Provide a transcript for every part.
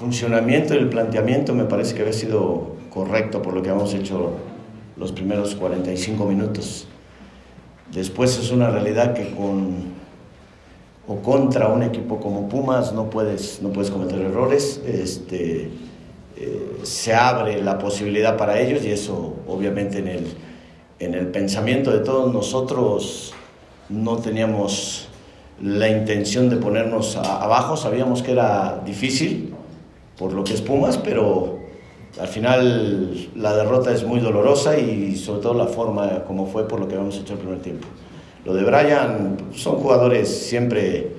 funcionamiento y el planteamiento me parece que había sido correcto por lo que hemos hecho los primeros 45 minutos. Después es una realidad que con o contra un equipo como Pumas no puedes, no puedes cometer errores. Este, eh, se abre la posibilidad para ellos y eso obviamente en el, en el pensamiento de todos nosotros no teníamos la intención de ponernos abajo, sabíamos que era difícil por lo que es Pumas, pero al final la derrota es muy dolorosa y sobre todo la forma como fue por lo que habíamos hecho el primer tiempo. Lo de Brian son jugadores siempre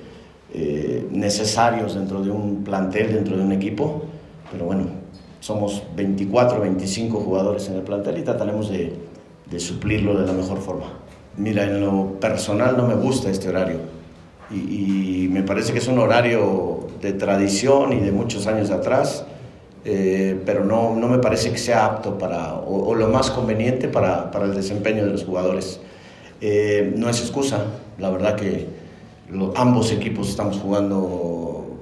eh, necesarios dentro de un plantel, dentro de un equipo, pero bueno, somos 24, 25 jugadores en el plantel y trataremos de, de suplirlo de la mejor forma. Mira, en lo personal no me gusta este horario y, y me parece que es un horario de tradición y de muchos años atrás eh, pero no, no, me parece que sea apto para, o, lo más conveniente para, para, el desempeño de los jugadores. Eh, no es excusa, la verdad que ambos equipos estamos jugando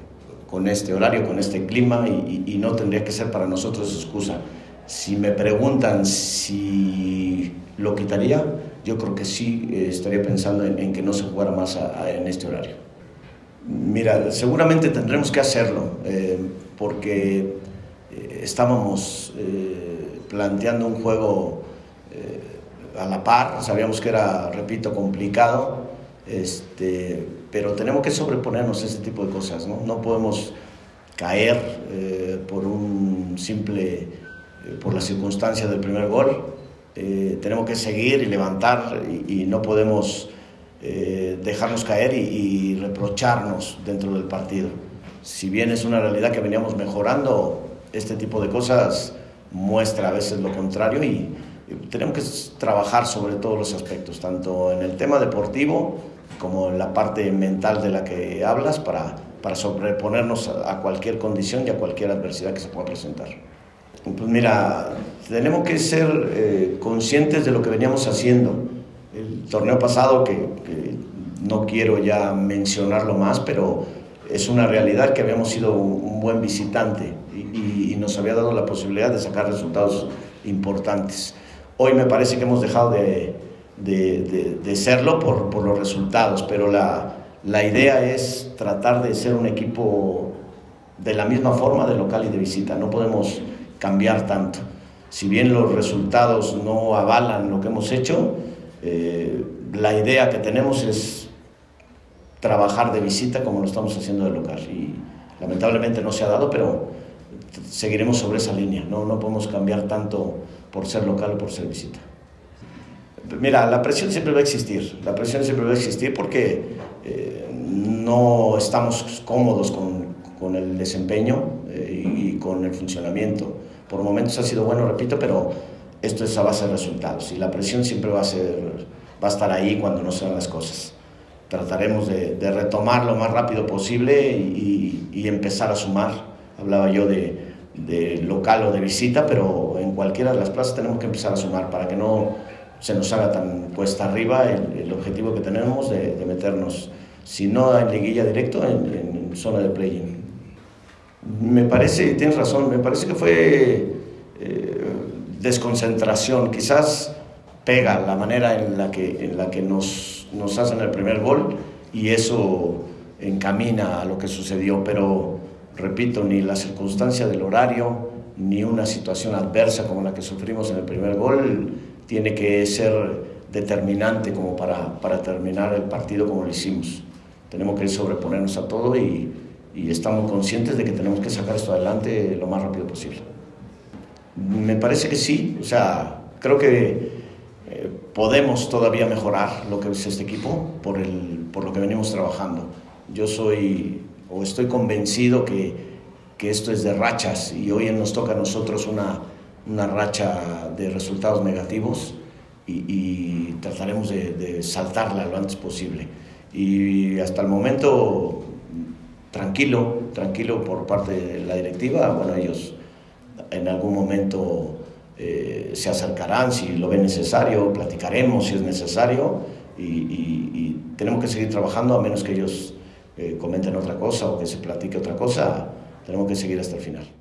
con este horario, con este clima y, y, no tendría que ser para nosotros excusa. Si me preguntan si lo quitaría, yo creo que sí eh, estaría pensando en, que no se jugara más en este horario. Mira, seguramente tendremos que hacerlo, porque eh, estábamos eh, planteando un juego eh, a la par, sabíamos que era, repito, complicado, este, pero tenemos que sobreponernos a este tipo de cosas, no, no podemos caer por un simple, por la circunstancia del primer gol, tenemos que seguir y levantar y, no podemos dejarnos caer y, y reprocharnos dentro del partido. Si bien es una realidad que veníamos mejorando, este tipo de cosas muestra a veces lo contrario y, tenemos que trabajar sobre todos los aspectos, tanto en el tema deportivo como en la parte mental de la que hablas para, para sobreponernos a, cualquier condición y a cualquier adversidad que se pueda presentar. Pues mira, tenemos que ser eh, conscientes de lo que veníamos haciendo. El torneo pasado, que, que no quiero ya mencionarlo más, pero es una realidad que habíamos sido un, buen visitante y, nos había dado la posibilidad de sacar resultados importantes. Hoy me parece que hemos dejado de, de, serlo por, por, los resultados, pero la, la idea es tratar de ser un equipo de la misma forma de local y de visita. No podemos cambiar tanto. Si bien los resultados no avalan lo que hemos hecho, eh, la idea que tenemos es trabajar de visita como lo estamos haciendo de local. Y lamentablemente no se ha dado, pero seguiremos sobre esa línea. No, no podemos cambiar tanto por ser local o por ser visita. Mira, la presión siempre va a existir. La presión siempre va a existir porque eh, no estamos cómodos con, con el desempeño eh, y, con el funcionamiento. Por momentos ha sido bueno, repito, pero esto es a base de resultados. Y la presión siempre va a, ser, va a estar ahí cuando no se dan las cosas trataremos de, retomar lo más rápido posible y, empezar a sumar. Hablaba yo de, local o de visita, pero en cualquiera de las plazas tenemos que empezar a sumar para que no se nos haga tan cuesta arriba el, objetivo que tenemos de, meternos, si no en liguilla directo, en, zona de play-in. Me parece, tienes razón, me parece que fue eh, desconcentración, quizás pega la manera en la que, en la que nos nos hacen el primer gol y eso encamina a lo que sucedió, pero repito, ni la circunstancia del horario, ni una situación adversa como la que sufrimos en el primer gol tiene que ser determinante como para, para terminar el partido como lo hicimos. Tenemos que sobreponernos a todo y, y estamos conscientes de que tenemos que sacar esto adelante lo más rápido posible. Me parece que sí, o sea, creo que podemos todavía mejorar lo que es este equipo por, el, por lo que venimos trabajando. Yo soy o estoy convencido que, que esto es de rachas y hoy nos toca a nosotros una, una racha de resultados negativos y, y trataremos de, de, saltarla lo antes posible. Y hasta el momento, tranquilo, tranquilo por parte de la directiva. Bueno, ellos en algún momento eh, se acercarán si lo ven necesario, platicaremos si es necesario y, tenemos que seguir trabajando a menos que ellos eh, comenten otra cosa o que se platique otra cosa. tenemos que seguir hasta el final.